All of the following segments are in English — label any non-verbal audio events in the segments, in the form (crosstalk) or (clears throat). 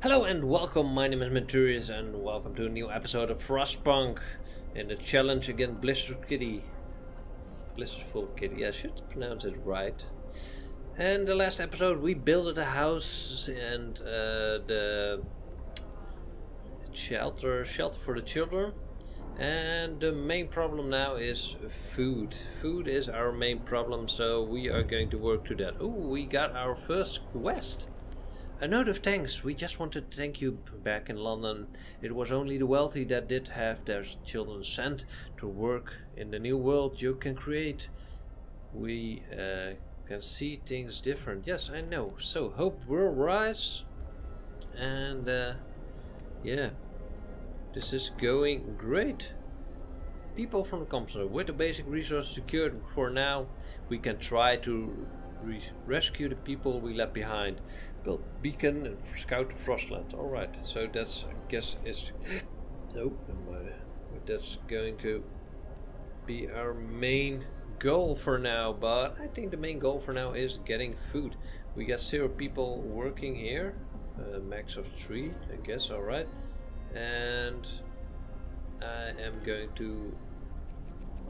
Hello and welcome, my name is Menturius and welcome to a new episode of Frostpunk in the challenge against Blister Kitty. Blissful Kitty, I should pronounce it right. And the last episode we built a house and uh, the shelter, shelter for the children. And the main problem now is food. Food is our main problem, so we are going to work to that. Oh, we got our first quest. A note of thanks. We just wanted to thank you back in London. It was only the wealthy that did have their children sent to work in the new world you can create. We uh, can see things different. Yes, I know. So hope will rise. And uh, yeah, this is going great. People from the computer with the basic resources secured for now, we can try to re rescue the people we left behind. Beacon and scout Frostland. Alright, so that's, I guess, is. Oh, that's going to be our main goal for now. But I think the main goal for now is getting food. We got zero people working here. Uh, max of three, I guess, alright. And I am going to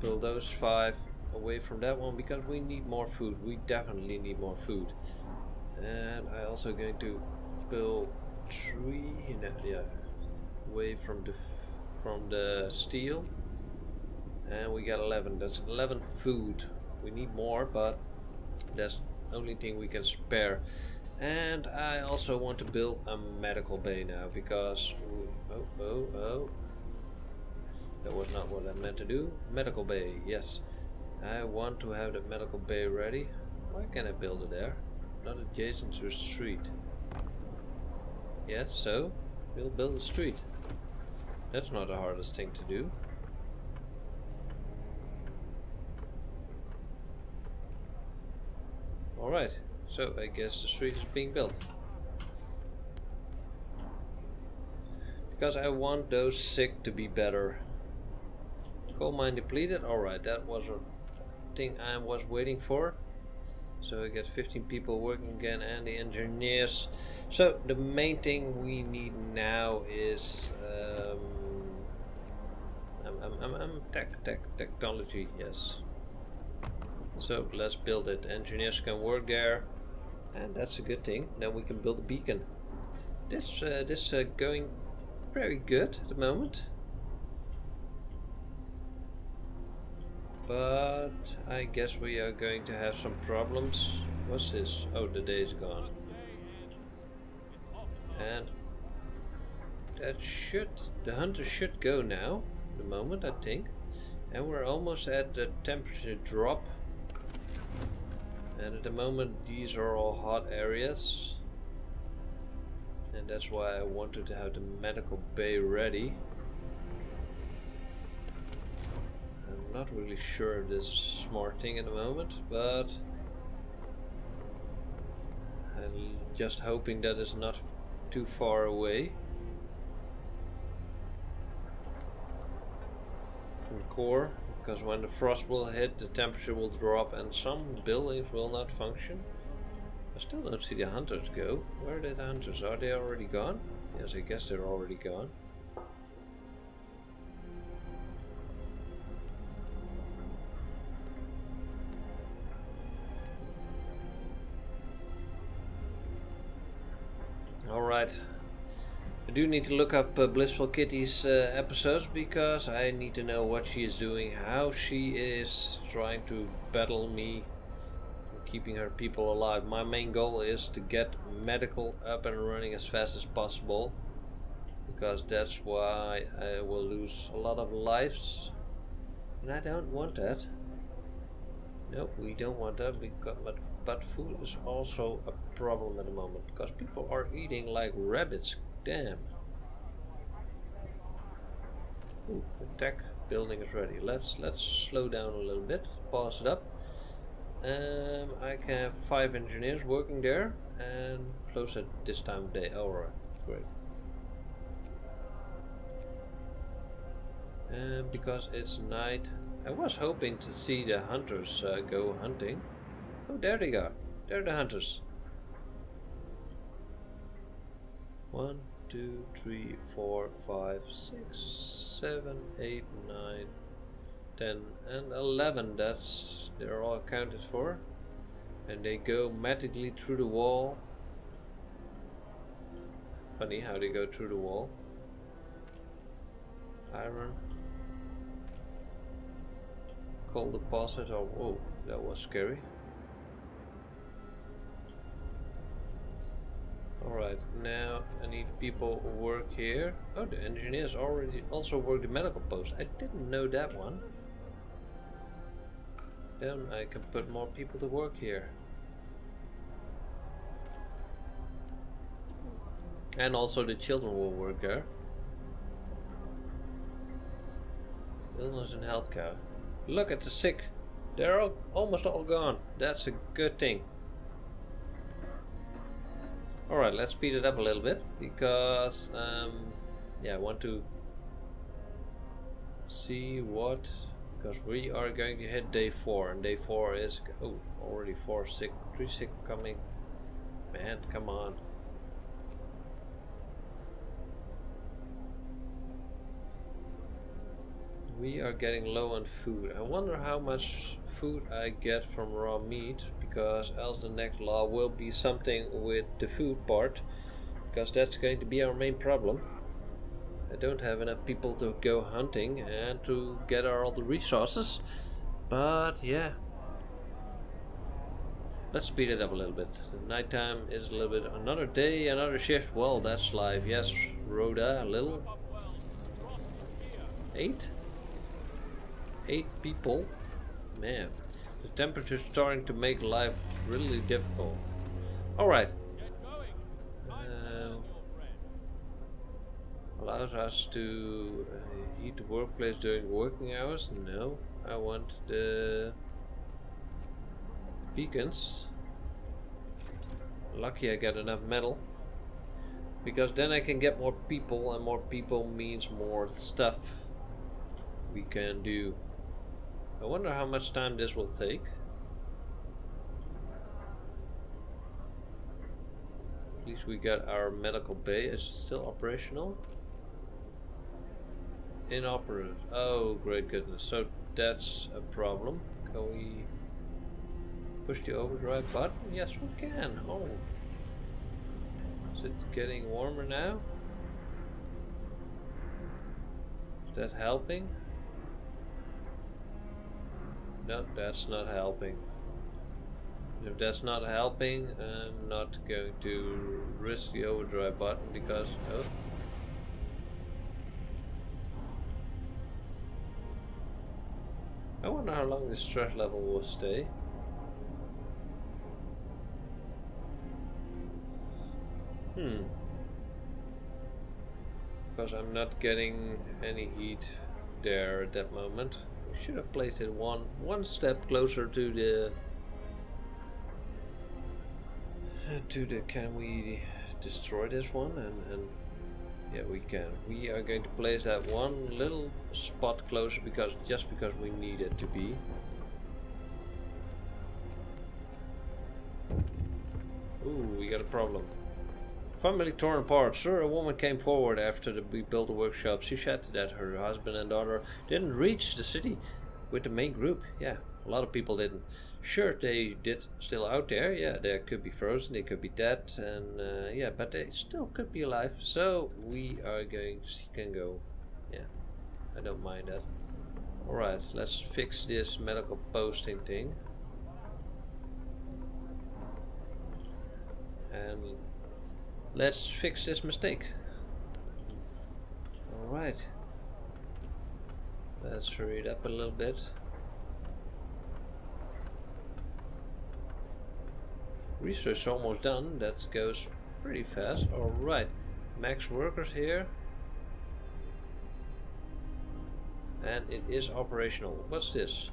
pull those five away from that one because we need more food. We definitely need more food. And I also going to build three, no, yeah, away from the from the steel. And we got 11. That's 11 food. We need more, but that's only thing we can spare. And I also want to build a medical bay now because oh oh oh that was not what I meant to do. Medical bay, yes. I want to have the medical bay ready. Why can't I build it there? Not adjacent to a street. Yes, so we'll build a street. That's not the hardest thing to do. Alright, so I guess the street is being built. Because I want those sick to be better. Coal mine depleted. Alright, that was a thing I was waiting for. So we get 15 people working again and the engineers. So the main thing we need now is um, I'm, I'm, I'm tech, tech, technology, yes. So let's build it. Engineers can work there and that's a good thing. Then we can build a beacon. This uh, this uh, going very good at the moment. But I guess we are going to have some problems. What's this? Oh, the day is gone. And that should, the hunter should go now, the moment I think. And we're almost at the temperature drop. And at the moment these are all hot areas. And that's why I wanted to have the medical bay ready. Not really sure if this is a smart thing at the moment, but I'm just hoping that it's not too far away. From core, because when the frost will hit, the temperature will drop and some buildings will not function. I still don't see the hunters go. Where are the hunters? Are they already gone? Yes, I guess they're already gone. Alright. I do need to look up uh, Blissful Kitty's uh, episodes because I need to know what she is doing, how she is trying to battle me, keeping her people alive. My main goal is to get medical up and running as fast as possible because that's why I will lose a lot of lives and I don't want that. No, we don't want that because but, but food is also a problem at the moment because people are eating like rabbits. Damn. Ooh, the tech building is ready. Let's let's slow down a little bit. Pause it up. Um, I can have five engineers working there and close at this time of day. Alright, great. Um, because it's night, I was hoping to see the hunters uh, go hunting. Oh, there they are. There are the hunters. One, two, three, four, five, six, seven, eight, nine, ten, and eleven. That's they're all accounted for. And they go magically through the wall. Funny how they go through the wall. Iron. Coal deposit. Oh, whoa, that was scary. Alright, now I need people work here. Oh, the engineers already also work the medical post. I didn't know that one. Then I can put more people to work here. And also the children will work there. Illness and health care. Look at the sick. They're all, almost all gone. That's a good thing. Alright, let's speed it up a little bit because um, yeah, I want to see what because we are going to hit day four and day four is oh already four sick three sick coming man come on we are getting low on food I wonder how much food I get from raw meat because else the next law will be something with the food part because that's going to be our main problem. I don't have enough people to go hunting and to get all the resources but yeah let's speed it up a little bit. Nighttime is a little bit another day, another shift. Well, that's live. Yes, Rhoda, a little. Eight? Eight people? Man, the temperature's starting to make life really difficult. Alright. Um, allows us to uh, heat the workplace during working hours? No. I want the beacons. Lucky I got enough metal. Because then I can get more people and more people means more stuff we can do. I wonder how much time this will take. At least we got our medical bay. Is still operational? Inoperative. Oh, great goodness. So that's a problem. Can we push the overdrive button? Yes, we can. Oh. Is it getting warmer now? Is that helping? No, that's not helping. If that's not helping, I'm not going to risk the overdrive button because... Oh. I wonder how long the stress level will stay. Hmm. Because I'm not getting any heat there at that moment. Should have placed it one one step closer to the to the can we destroy this one? And, and yeah we can. We are going to place that one little spot closer because just because we need it to be. Ooh, we got a problem Family torn apart. Sir, a woman came forward after the, we built the workshop. She said that her husband and daughter didn't reach the city with the main group. Yeah, a lot of people didn't. Sure, they did still out there. Yeah, they could be frozen, they could be dead, and uh, yeah, but they still could be alive. So we are going. She can go. Yeah, I don't mind that. All right, let's fix this medical posting thing. And Let's fix this mistake. Alright. Let's hurry it up a little bit. Research almost done. That goes pretty fast. Alright. Max workers here. And it is operational. What's this?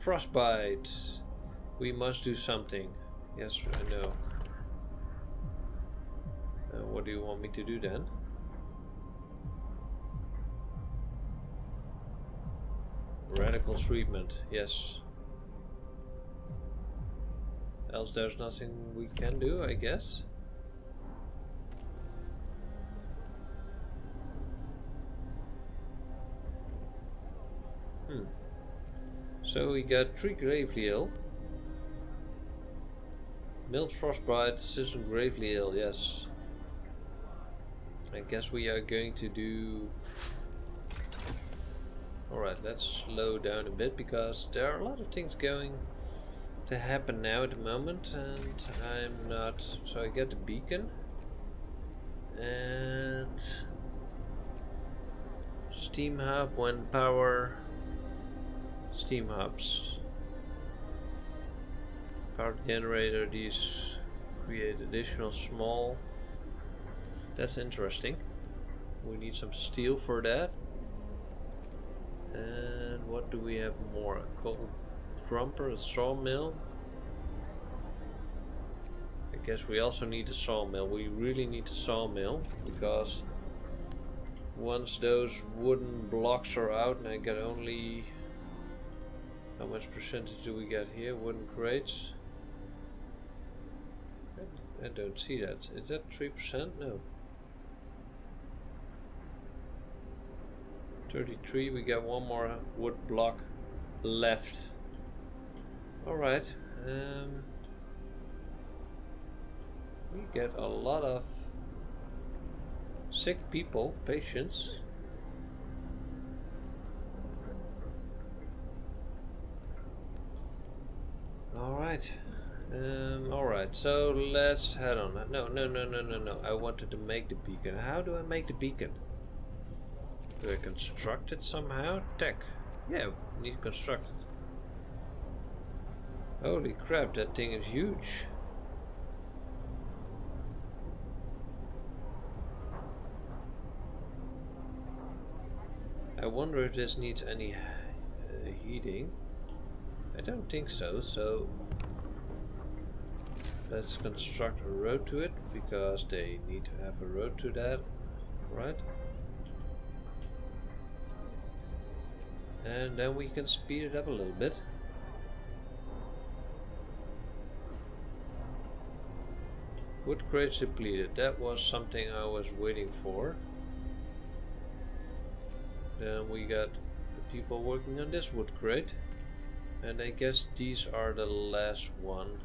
Frostbite. We must do something. Yes, I know. What do you want me to do then? Radical treatment, yes. Else there's nothing we can do, I guess. Hmm. So we got three gravely ill. Mild Frostbite, Citizen gravely ill, yes. I guess we are going to do... Alright, let's slow down a bit because there are a lot of things going to happen now at the moment and I'm not... So I get the beacon and steam hub when power steam hubs power generator these create additional small that's interesting. We need some steel for that. And what do we have more? A coal crumper a sawmill. I guess we also need a sawmill. We really need a sawmill because once those wooden blocks are out and I get only how much percentage do we get here? Wooden crates? I don't see that. Is that 3% no 33 we got one more wood block left alright um, we get a lot of sick people, patients. Alright. Um, Alright, so let's head on. No, no, no, no, no, no. I wanted to make the beacon. How do I make the beacon? Do I construct it somehow? Tech. Yeah, we need to construct it. Holy crap, that thing is huge. I wonder if this needs any uh, heating. I don't think so, so let's construct a road to it because they need to have a road to that, right? And then we can speed it up a little bit. Wood crates depleted, that was something I was waiting for. Then we got the people working on this wood crate. And I guess these are the last one.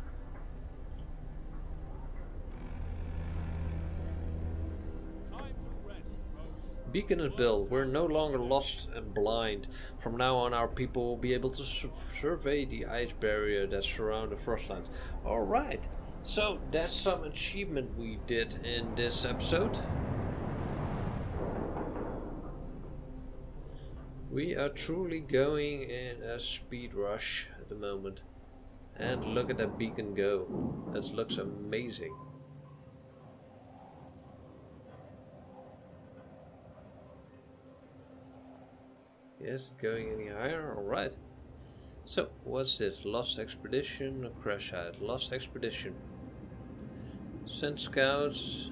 Beacon is built. We're no longer lost and blind. From now on our people will be able to su survey the ice barrier that surrounds the frostlands. Alright, so that's some achievement we did in this episode. We are truly going in a speed rush at the moment. And look at that beacon go. That looks amazing. Yes, going any higher? Alright. So, what's this? Lost Expedition or Crash Site? Lost Expedition. Send scouts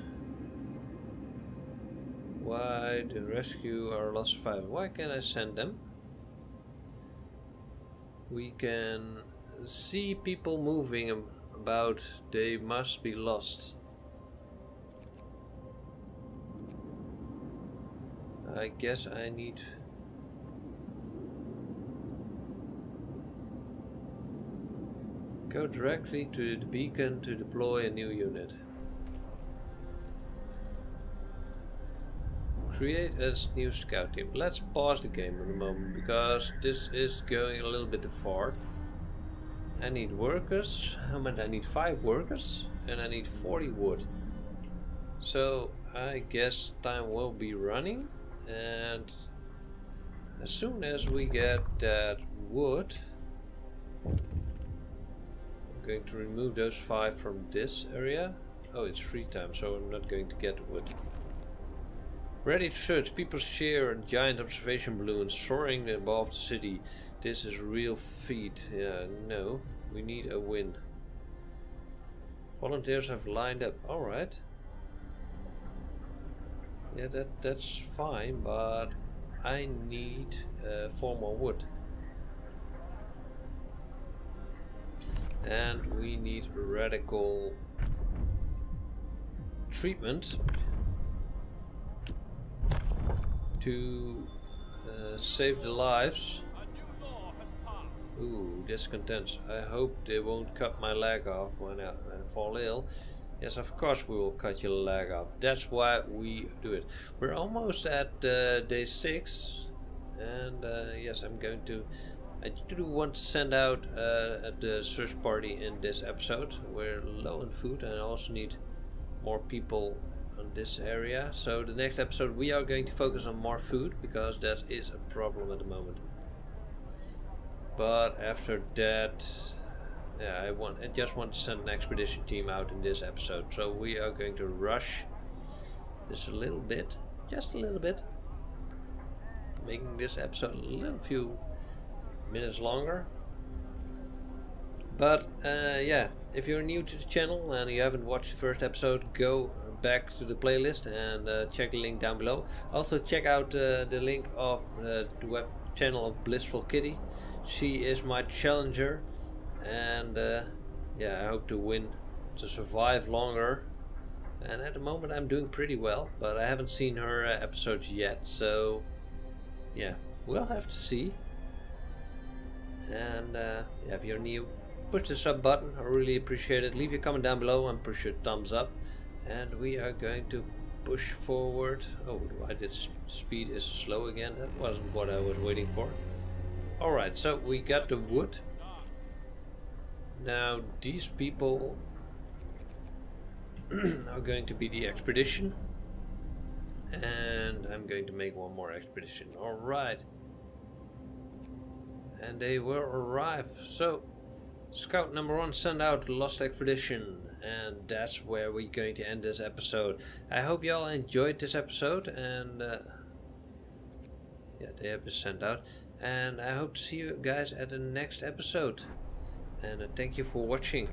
why the rescue our lost survivor? Why can't I send them? We can see people moving about. They must be lost. I guess I need... Go directly to the beacon to deploy a new unit. create a new scout team. Let's pause the game in a moment because this is going a little bit too far. I need workers. How? I need five workers and I need 40 wood. So I guess time will be running and as soon as we get that wood going to remove those five from this area. Oh, it's free time, so I'm not going to get wood. Ready to search. People share giant observation balloons soaring above the city. This is real feat. Yeah, no. We need a win. Volunteers have lined up. Alright. Yeah, that that's fine, but I need uh, four more wood. And we need radical treatment to uh, save the lives Ooh, discontent. I hope they won't cut my leg off when I, when I fall ill. Yes, of course we will cut your leg off. That's why we do it. We're almost at uh, day 6. And uh, yes, I'm going to... I do want to send out uh, the search party in this episode. We're low on food and I also need more people on this area. So the next episode we are going to focus on more food because that is a problem at the moment. But after that, yeah, I want. I just want to send an expedition team out in this episode. So we are going to rush this a little bit, just a little bit, making this episode a little few minutes longer. But uh, yeah, if you're new to the channel and you haven't watched the first episode, go back to the playlist and uh, check the link down below. Also check out uh, the link of uh, the web channel of Blissful Kitty she is my challenger and uh, yeah I hope to win to survive longer and at the moment I'm doing pretty well but I haven't seen her uh, episodes yet so yeah we'll have to see and uh, if you're new push the sub button I really appreciate it leave your comment down below and push your thumbs up and we are going to push forward oh I did speed is slow again that wasn't what I was waiting for Alright, so we got the wood. Now these people (clears throat) are going to be the expedition. And I'm going to make one more expedition. Alright. And they will arrive. So, scout number one send out Lost Expedition. And that's where we're going to end this episode. I hope you all enjoyed this episode. And, uh, yeah, they have been sent out. And I hope to see you guys at the next episode. And uh, thank you for watching.